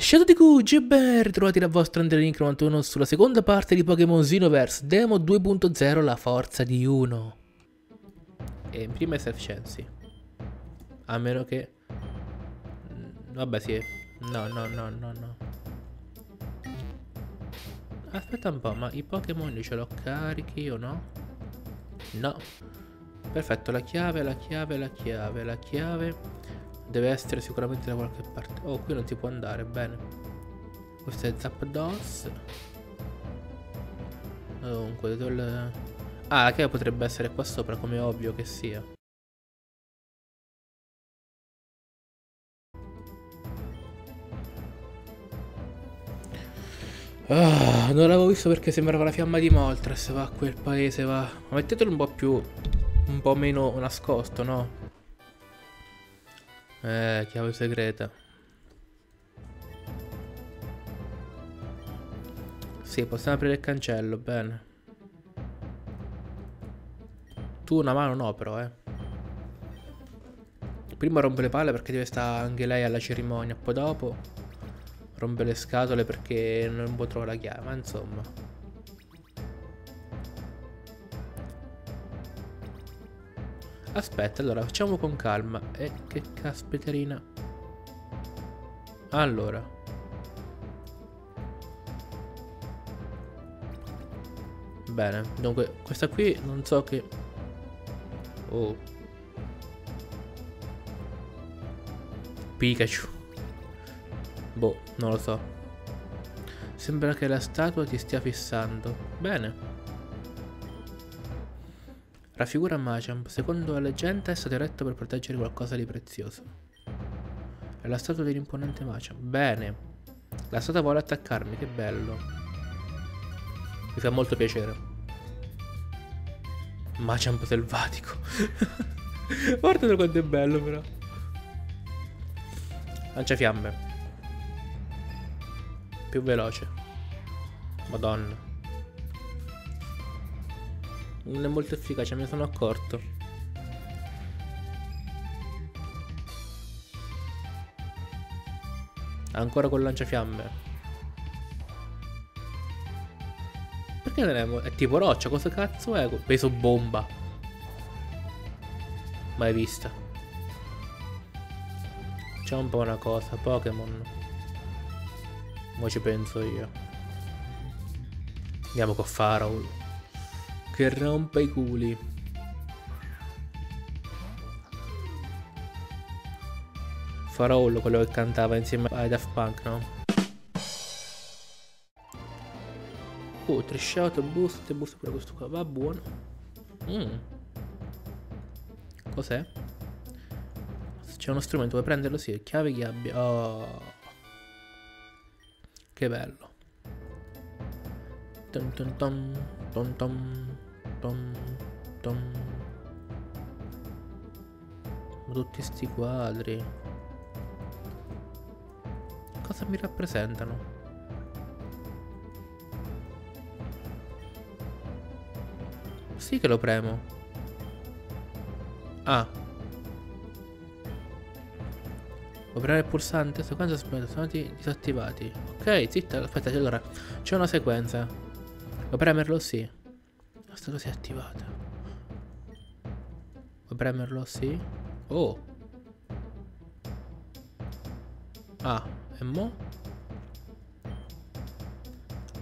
Shadow di Gucci ben ritrovati da vostro Andrelink 91 sulla seconda parte di Pokémon Xenoverse Demo 2.0 La forza di uno. E prima è Self-Scensi. A meno che... Mm, vabbè sì, no no no no no. Aspetta un po', ma i Pokémon ce l'ho carichi o no? No. Perfetto, la chiave, la chiave, la chiave, la chiave Deve essere sicuramente da qualche parte. Oh, qui non si può andare, bene. Questo è Zapdos. Dunque, dove... Ah, la chiave potrebbe essere qua sopra, come è ovvio che sia. Ah, non l'avevo visto perché sembrava la fiamma di Moltres. Va a quel paese, va. Ma mettetelo un po' più... Un po' meno nascosto, no? Eh, chiave segreta. Sì, possiamo aprire il cancello, bene. Tu una mano no, però, eh. Prima rompe le palle perché deve stare anche lei alla cerimonia, poi dopo rompe le scatole perché non può trovare la chiave, ma insomma. Aspetta, allora facciamo con calma. E eh, che caspiterina. Allora. Bene, dunque, questa qui non so che... Oh. Pikachu. Boh, non lo so. Sembra che la statua ti stia fissando. Bene. Raffigura Machamp. Secondo la leggenda è stato eretto per proteggere qualcosa di prezioso. È la statua dell'imponente Machamp. Bene. La statua vuole attaccarmi, che bello. Mi fa molto piacere. Machamp selvatico. Guardate quanto è bello però. Lanciafiamme. Più veloce. Madonna. Non è molto efficace, me ne sono accorto. Ancora con lanciafiamme. Perché non è tipo roccia? Cosa cazzo è? Peso bomba. Mai vista. C'è un po' una cosa, Pokémon. Mo ci penso io. Andiamo con Pharaoh che rompa i culi. Farollo, quello che cantava insieme ai Daft Punk, no? Oh, trisciato, boost, boost pure questo qua, va buono. Mm. Cos'è? C'è uno strumento, vuoi prenderlo? Sì, chiave gabbia. Oh. Che bello. Dun dun dun, dun dun. Tom, tom. Tutti sti quadri. Cosa mi rappresentano? Sì che lo premo. Ah. Premere il pulsante? Sequenza stati disattivati. Ok, zitta, aspetta, allora. C'è una sequenza. Vuoi premerlo? Sì. Questa cosa è attivata. Vuoi premerlo? Sì. Oh. Ah, e mo?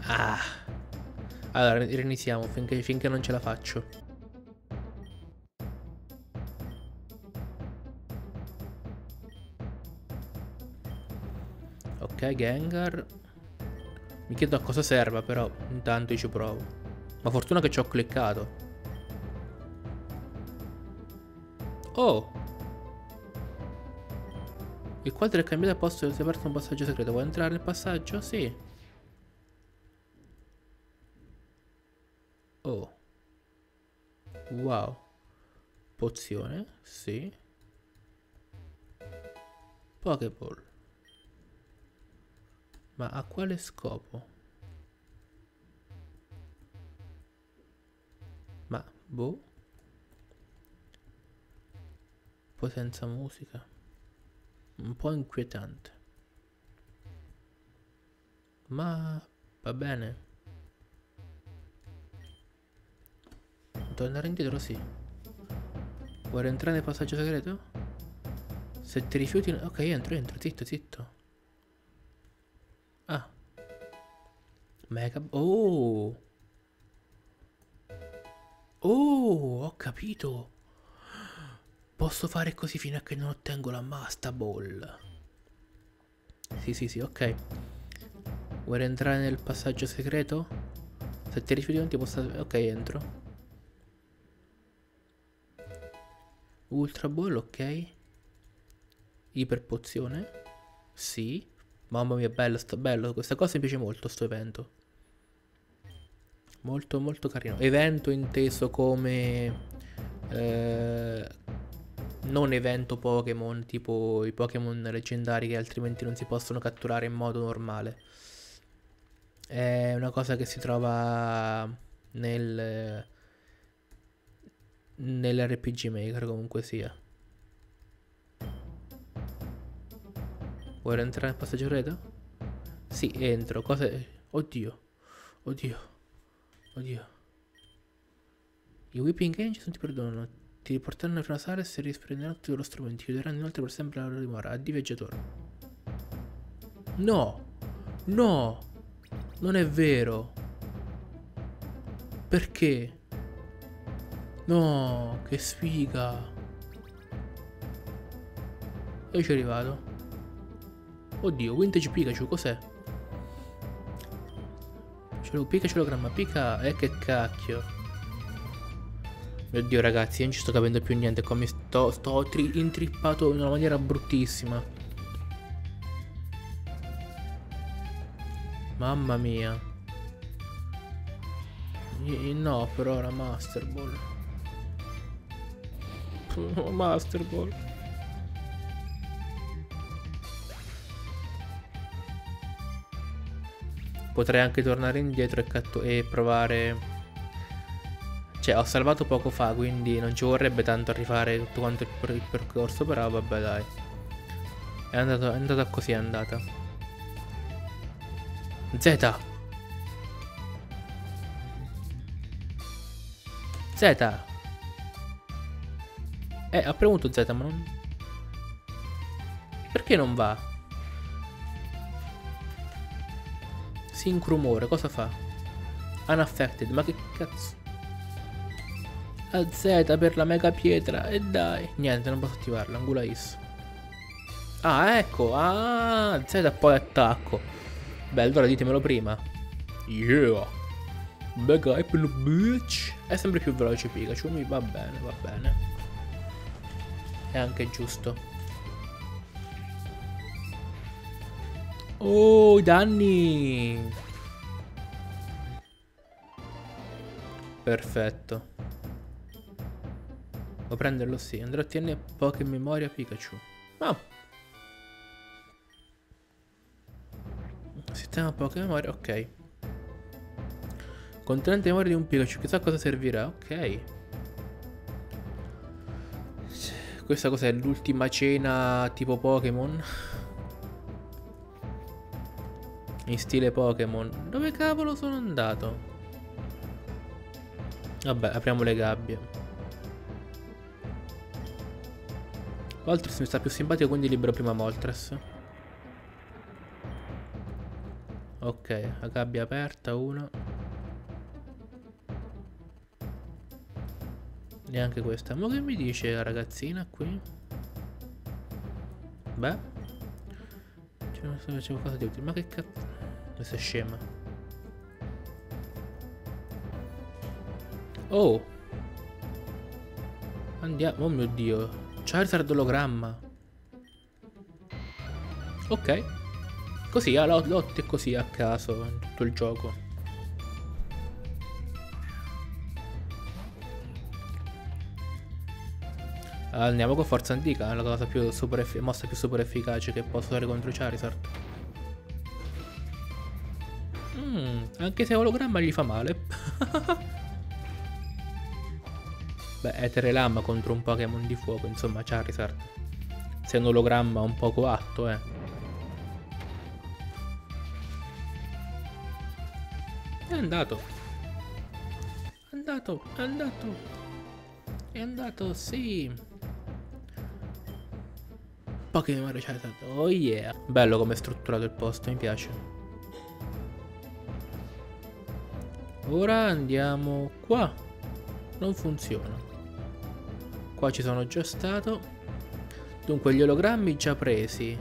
Ah. Allora, riniziamo finché, finché non ce la faccio. Ok, Gengar. Mi chiedo a cosa serva, però intanto io ci provo. Ma fortuna che ci ho cliccato. Oh! Il quadro è cambiato a posto si è aperto un passaggio segreto. Vuoi entrare nel passaggio? Sì. Oh. Wow. Pozione? Sì. Pokéball. Ma a quale scopo? Boh. Poi senza musica. Un po' inquietante. Ma va bene. Tornare indietro, sì. Vuoi entrare nel passaggio segreto? Se ti rifiuti... Ok, entro, entro, zitto, zitto. Ah. Mega... Oh! Oh, ho capito. Posso fare così fino a che non ottengo la Master Ball. Sì, sì, sì, ok. Vuoi entrare nel passaggio segreto? Se ti rifiuti non ti posso... Ok, entro. Ultra Ball, ok. Iper pozione. Sì. Mamma mia, bello, sta bello. Questa cosa mi piace molto, sto evento. Molto, molto carino. Evento inteso come... Eh, non evento Pokémon, tipo i Pokémon leggendari che altrimenti non si possono catturare in modo normale. È una cosa che si trova nel nell'RPG Maker comunque sia. Vuoi entrare nel passaggio segreto? Sì, entro. Cosa... Oddio. Oddio. Oddio. I Whipping Angels non ti perdonano. Ti riporteranno prima sala e risprenderanno tutti loro strumenti. Chiuderanno inoltre per sempre la loro dimora. Addio viaggiatore. No! No! Non è vero! Perché? No, che sfiga. Io ci arrivato. Oddio, Vintage Pikachu, cos'è? Ce l'ho Pikachu gramma Pika, eh che cacchio. Mio dio ragazzi, io non ci sto capendo più niente, qua mi sto, sto intrippato in una maniera bruttissima. Mamma mia. No, però la Master Ball. Master Ball. Potrei anche tornare indietro e, e provare... Cioè, ho salvato poco fa, quindi non ci vorrebbe tanto rifare tutto quanto il, per il percorso, però vabbè dai. È, andato, è andata così, è andata. Z! Z! Eh, ha premuto Z, ma non... Perché non va? Sync rumore, cosa fa? Unaffected, ma che cazzo? A Z per la mega pietra, e dai. Niente, non posso attivarla, angula is. Ah, ecco, ah, Z poi attacco. Beh, allora ditemelo prima. Yeah. Mega Hyper Bitch. È sempre più veloce Pikachu, mi va bene, va bene è anche giusto. Oh, i danni! Perfetto. Vuoi prenderlo? Sì. Andrò a tenere poche memoria Pikachu. Ah. Sistema poche memoria, ok. Contenente memoria di un Pikachu, chissà cosa servirà, ok. Questa cos'è? L'ultima cena tipo Pokémon? In stile Pokémon. Dove cavolo sono andato? Vabbè, apriamo le gabbie. Moltres mi sta più simpatico, quindi libero prima Moltres. Ok, la gabbia aperta, uno. Neanche questa. Ma che mi dice la ragazzina qui? Beh. C'è qualcosa di utile. Ma che cazzo. Questa è scema. Oh. Andiamo. Oh mio dio. Charizard ologramma. Ok. Così, ah, lotti così a caso in tutto il gioco. Andiamo con forza antica, è la cosa più super mossa più super efficace che posso usare contro Charizard. Anche se ologramma gli fa male. Beh, Etere Lama contro un Pokémon di fuoco, insomma Charizard. Se un ologramma un poco atto, eh. È andato. È andato, è andato. È andato, sì. Pokémon Charizard. Oh yeah. Bello come è strutturato il posto, mi piace. Ora andiamo qua. Non funziona. Qua ci sono già stato. Dunque gli ologrammi già presi.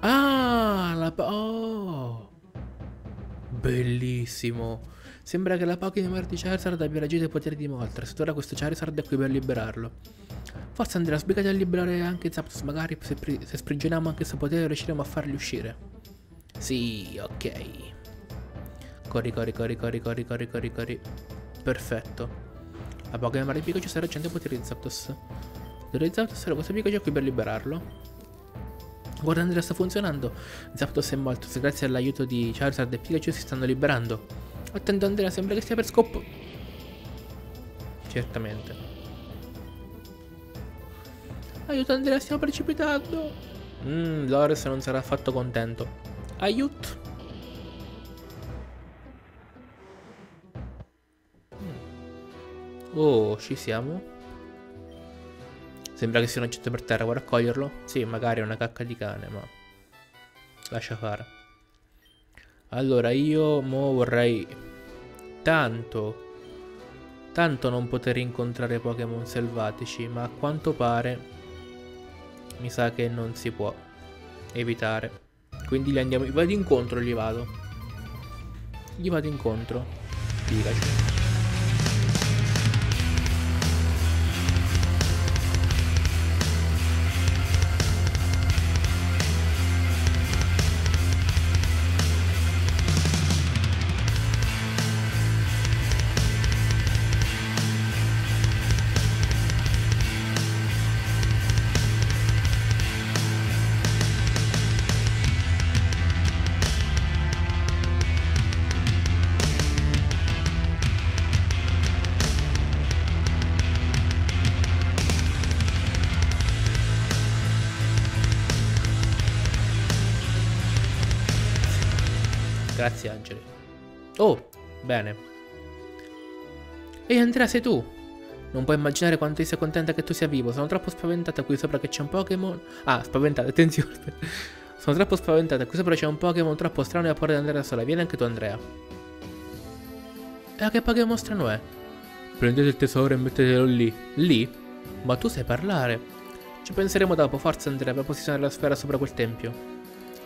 Ah, la... Oh! Bellissimo. Sembra che la Pokémon di Charizard abbia reagito ai poteri di Moltres. Ora questo Charizard è qui per liberarlo. Forse Andrea, sbrigati a liberare anche Zapdos. Magari se, se sprigioniamo anche questo potere riusciremo a farli uscire. Sì, ok. Corri, corri, corri, corri, corri, corri, corri, corri. Perfetto. La Pokémon di Pikachu sta reggendo i poteri di Zapdos. Direi Zapdos era questo Pikachu qui per liberarlo. Guarda Andrea sta funzionando. Zapdos è morto. Grazie all'aiuto di Charizard e Pikachu si stanno liberando. Attento Andrea, sembra che stia per scoppo. Certamente. Aiuto Andrea, stiamo precipitando. Mmm, Lores non sarà affatto contento. Aiuto. Oh, ci siamo. Sembra che sia un oggetto per terra, vuoi raccoglierlo? Sì, magari è una cacca di cane, ma... Lascia fare. Allora io mo vorrei tanto tanto non poter incontrare Pokémon selvatici, ma a quanto pare mi sa che non si può evitare. Quindi gli andiamo, vado incontro, gli vado. Gli vado incontro. Pikachu. Grazie Angeli. Oh, bene. Ehi Andrea, sei tu? Non puoi immaginare quanto sia contenta che tu sia vivo. Sono troppo spaventata qui sopra che c'è un Pokémon. Ah, spaventata, attenzione. Sono troppo spaventata. Qui sopra c'è un Pokémon troppo strano e ha paura di andare da sola. Vieni anche tu, Andrea. E a che Pokémon strano è? Prendete il tesoro e mettetelo lì. Lì? Ma tu sai parlare. Ci penseremo dopo. Forza, Andrea, per posizionare la sfera sopra quel tempio.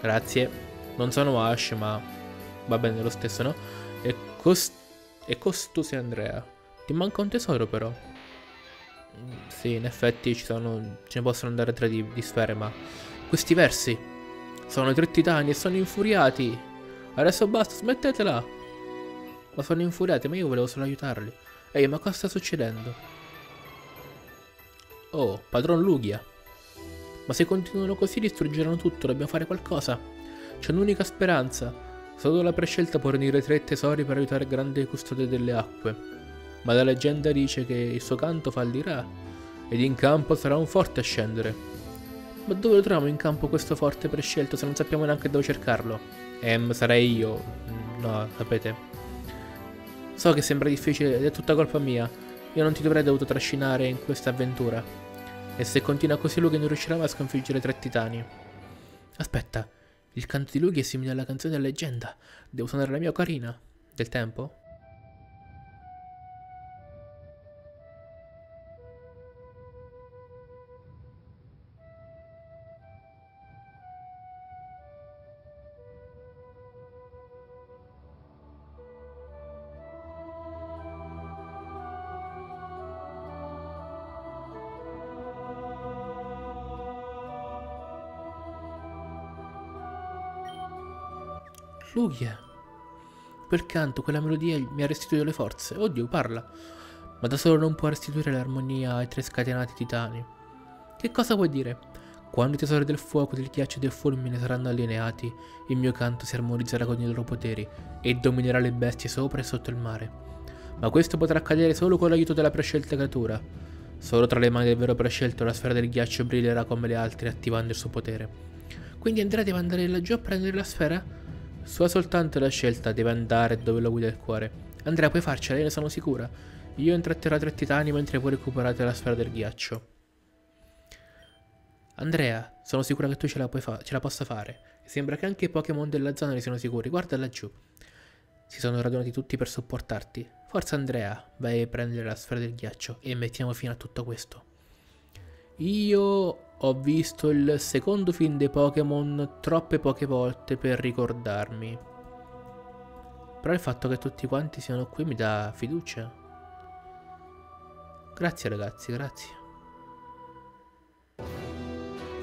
Grazie. Non sono Ash, ma va bene lo stesso, no? E, cos e costosi Andrea. Ti manca un tesoro però. Mm, sì, in effetti ci sono. Ce ne possono andare tre di, di sfere, ma. Questi versi. Sono tre titani e sono infuriati. Adesso basta, smettetela. Ma sono infuriati, ma io volevo solo aiutarli. Ehi, ma cosa sta succedendo? Oh, padron Lugia. Ma se continuano così distruggeranno tutto, dobbiamo fare qualcosa. C'è un'unica speranza. Solo la prescelta può riunire tre tesori per aiutare il grande custode delle acque, ma la leggenda dice che il suo canto fallirà ed in campo sarà un forte a scendere. Ma dove lo troviamo in campo questo forte prescelto se non sappiamo neanche dove cercarlo? Ehm, sarei io. No, sapete. So che sembra difficile ed è tutta colpa mia. Io non ti dovrei dovuto trascinare in questa avventura. E se continua così lui non riuscirà mai a sconfiggere tre titani. Aspetta, il canto di Luigi è simile alla canzone della leggenda. Devo suonare la mia ocarina. Del tempo? Lugia. Quel canto, quella melodia mi ha restituito le forze. Oddio, parla. Ma da solo non può restituire l'armonia ai tre scatenati titani. Che cosa vuoi dire? Quando i tesori del fuoco, del ghiaccio e del fulmine saranno allineati, il mio canto si armonizzerà con i loro poteri e dominerà le bestie sopra e sotto il mare. Ma questo potrà accadere solo con l'aiuto della prescelta creatura. Solo tra le mani del vero prescelto la sfera del ghiaccio brillerà come le altre attivando il suo potere. Quindi Andrea deve andare laggiù a prendere la sfera? Sua soltanto la scelta deve andare dove lo guida il cuore. Andrea, puoi farcela, io ne sono sicura. Io intratterò tre titani mentre voi recuperate la sfera del ghiaccio. Andrea, sono sicura che tu ce la, ce la possa fare. Sembra che anche i Pokémon della zona ne siano sicuri. Guarda laggiù. Si sono radunati tutti per supportarti. Forza Andrea, vai a prendere la sfera del ghiaccio e mettiamo fine a tutto questo. Io ho visto il secondo film dei Pokémon troppe poche volte per ricordarmi. Però il fatto che tutti quanti siano qui mi dà fiducia. Grazie ragazzi, grazie.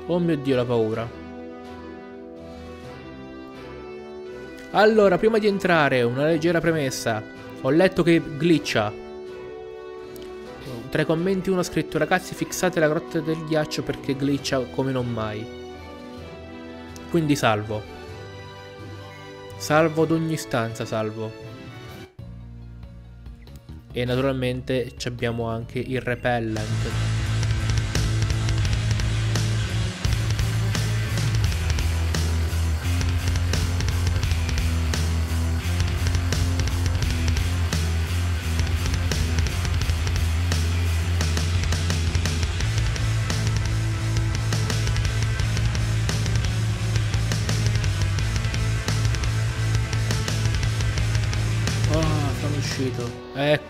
Oh mio dio la paura. Allora, prima di entrare, una leggera premessa. Ho letto che glitcha. Tra i commenti uno ha scritto Ragazzi fissate la grotta del ghiaccio perché glitcha come non mai. Quindi salvo. Salvo ad ogni stanza, salvo. E naturalmente abbiamo anche il repellent.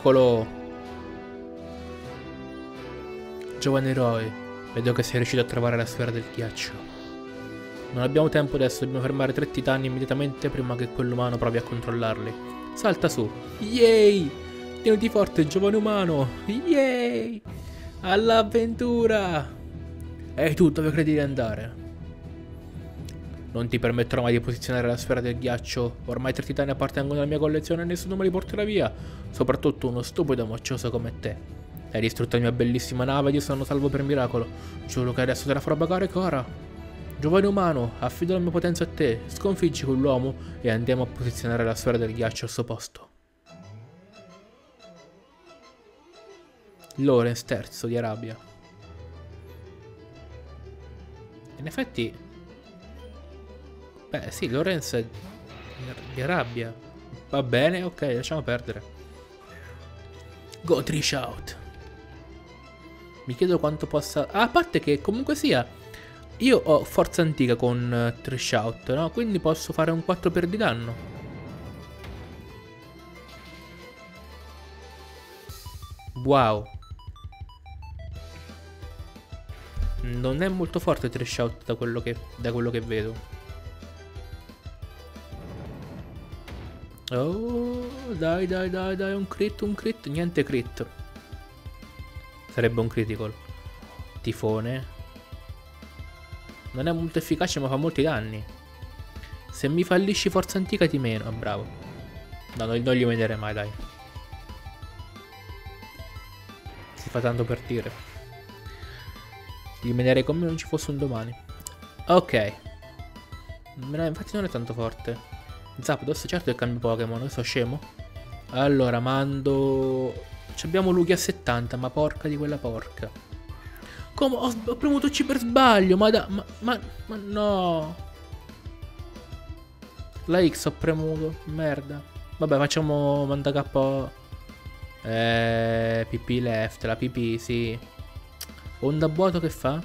Eccolo! Giovane eroe, vedo che sei riuscito a trovare la sfera del ghiaccio. Non abbiamo tempo adesso, dobbiamo fermare tre titani immediatamente prima che quell'umano provi a controllarli. Salta su! Yay! Tieniti forte, giovane umano! Yay! All'avventura! Ehi tu, dove credi di andare? Non ti permetterò mai di posizionare la sfera del ghiaccio. Ormai tre titani appartengono alla mia collezione e nessuno me li porterà via. Soprattutto uno stupido moccioso come te. Hai distrutto la mia bellissima nave ed io sono salvo per miracolo. Giuro che adesso te la farò pagare cara. Giovane umano, affido la mia potenza a te. Sconfiggi quell'uomo e andiamo a posizionare la sfera del ghiaccio al suo posto. Lorenz terzo di Arabia. In effetti Beh, sì, Lorenz di rabbia. Va bene, ok, lasciamo perdere. Go Trish out. Mi chiedo quanto possa... Ah, a parte che comunque sia... Io ho forza antica con uh, Trish out, no? Quindi posso fare un 4 per di danno. Wow. Non è molto forte Trash Out da quello che, da quello che vedo. Oh, dai, dai, dai, dai, un crit, un crit. Niente crit. Sarebbe un critical. Tifone. Non è molto efficace, ma fa molti danni. Se mi fallisci forza antica ti meno. Ah, bravo. No, non, non gli vedere mai, dai. Si fa tanto per dire. Gli menerei come non ci fosse un domani. Ok. Infatti non è tanto forte. Zapdos, certo che cambia Pokémon, so scemo. Allora, mando... Abbiamo Lugia a 70, ma porca di quella porca. Come? Ho, ho premuto C per sbaglio, ma da... Ma, ma, ma no. La X ho premuto, merda. Vabbè, facciamo manda K... Eh, PP left, la PP, sì. Onda vuoto che fa?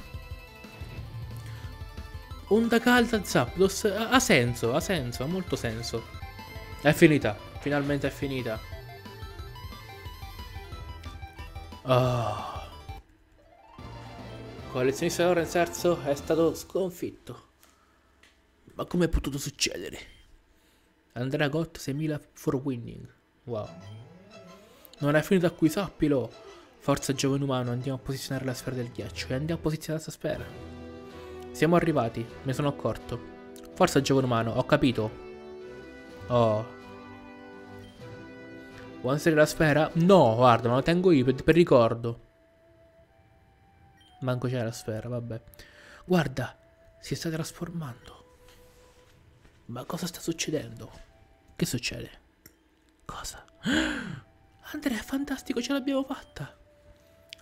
Onda calda Zapdos ha senso, ha senso, ha molto senso. È finita, finalmente è finita. Oh. Collezionista Lorenz Terzo è stato sconfitto. Ma come è potuto succedere? Andrea Gott 6000 for winning. Wow. Non è finito qui, sappilo. Forza giovane umano, andiamo a posizionare la sfera del ghiaccio e andiamo a posizionare questa sfera. Siamo arrivati, me sono accorto. Forza giovane umano, ho capito. Oh. Vuoi essere la sfera? No, guarda, me la tengo io per, per ricordo. Manco c'è la sfera, vabbè. Guarda, si sta trasformando. Ma cosa sta succedendo? Che succede? Cosa? Andrea, fantastico, ce l'abbiamo fatta.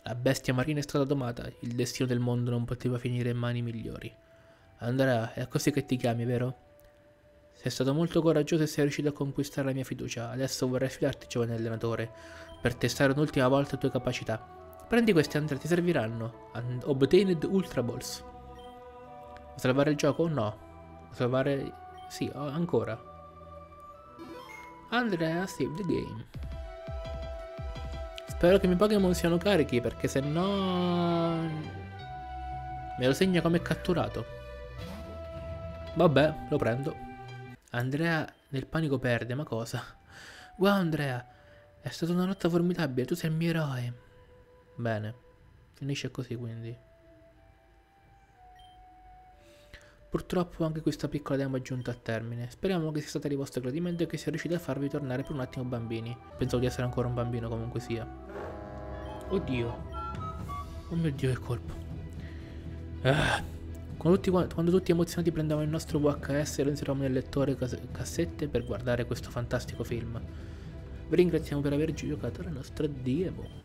La bestia marina è stata domata, il destino del mondo non poteva finire in mani migliori. Andrea, è così che ti chiami, vero? Sei stato molto coraggioso e sei riuscito a conquistare la mia fiducia. Adesso vorrei sfidarti, giovane allenatore, per testare un'ultima volta le tue capacità. Prendi questi Andrea, ti serviranno. Obtained Ultra Balls. Vuoi salvare il gioco no? Vuoi salvare... Sì, ancora. Andrea, save the game. Spero che i miei Pokémon siano carichi, perché se no... Me lo segna come catturato. Vabbè, lo prendo. Andrea nel panico perde, ma cosa? Wow Andrea, è stata una lotta formidabile, tu sei il mio eroe. Bene, finisce così quindi. Purtroppo anche questa piccola demo è giunta a termine. Speriamo che sia stata di vostro gradimento e che sia riuscita a farvi tornare per un attimo bambini. Pensavo di essere ancora un bambino comunque sia. Oddio. Oh mio dio che colpo. Ah. Quando tutti, quando tutti emozionati prendevamo il nostro VHS e lo inseravamo nel lettore cassette per guardare questo fantastico film. Vi ringraziamo per aver giocato la nostra demo.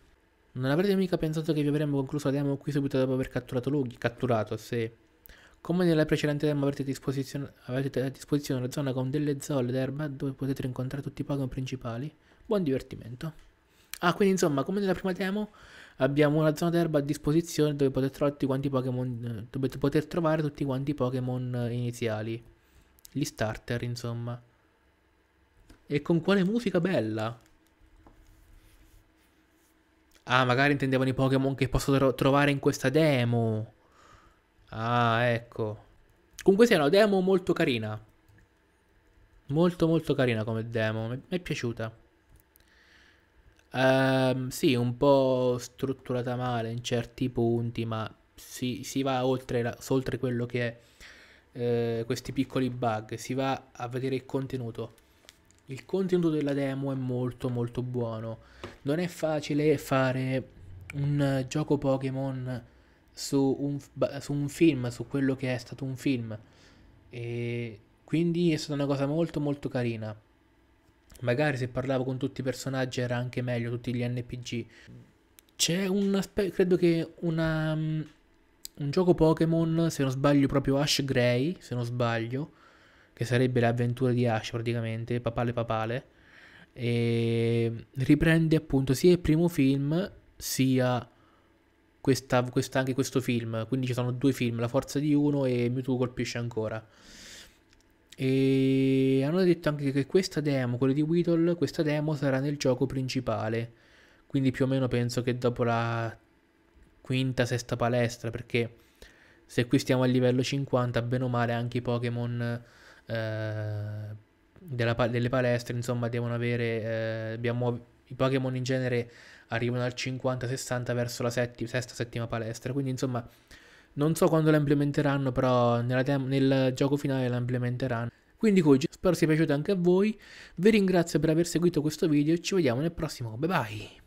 Non avrete mica pensato che vi avremmo concluso la demo qui subito dopo aver catturato Lughi? Catturato, se... Come nella precedente demo avete a, disposizione, avete a disposizione una zona con delle zolle d'erba dove potete rincontrare tutti i Pokémon principali. Buon divertimento. Ah, quindi insomma, come nella prima demo, abbiamo una zona d'erba a disposizione dove poter trovare tutti quanti Pokémon, dove poter trovare tutti quanti i Pokémon iniziali. Gli starter, insomma. E con quale musica bella? Ah, magari intendevano i Pokémon che posso tro trovare in questa demo. Ah, ecco. Comunque sia una demo molto carina. Molto molto carina come demo, mi è piaciuta. Ehm, sì, un po' strutturata male in certi punti, ma si, si va oltre, la- oltre quello che è eh, questi piccoli bug, si va a vedere il contenuto. Il contenuto della demo è molto molto buono. Non è facile fare un gioco Pokémon su un, su un film, su quello che è stato un film. E quindi è stata una cosa molto molto carina. Magari se parlavo con tutti i personaggi era anche meglio, tutti gli NPG. C'è un aspetto, credo che una, um, un gioco Pokémon, se non sbaglio proprio Ash Grey, se non sbaglio, che sarebbe l'avventura di Ash praticamente, papale papale, e riprende appunto sia il primo film sia questa, questa, anche questo film, quindi ci sono due film, La forza di uno e Mewtwo colpisce ancora. E hanno detto anche che questa demo, quella di Whittle, questa demo sarà nel gioco principale. Quindi più o meno penso che dopo la quinta, sesta palestra, perché se qui stiamo a livello 50, bene o male anche i Pokémon eh, della, delle palestre, insomma, devono avere... Eh, abbiamo, I Pokémon in genere arrivano al 50-60 verso la setti, sesta, settima palestra. Quindi insomma non so quando la implementeranno, però nel gioco finale la implementeranno. Quindi Koji, spero sia piaciuto anche a voi, vi ringrazio per aver seguito questo video e ci vediamo nel prossimo, bye bye!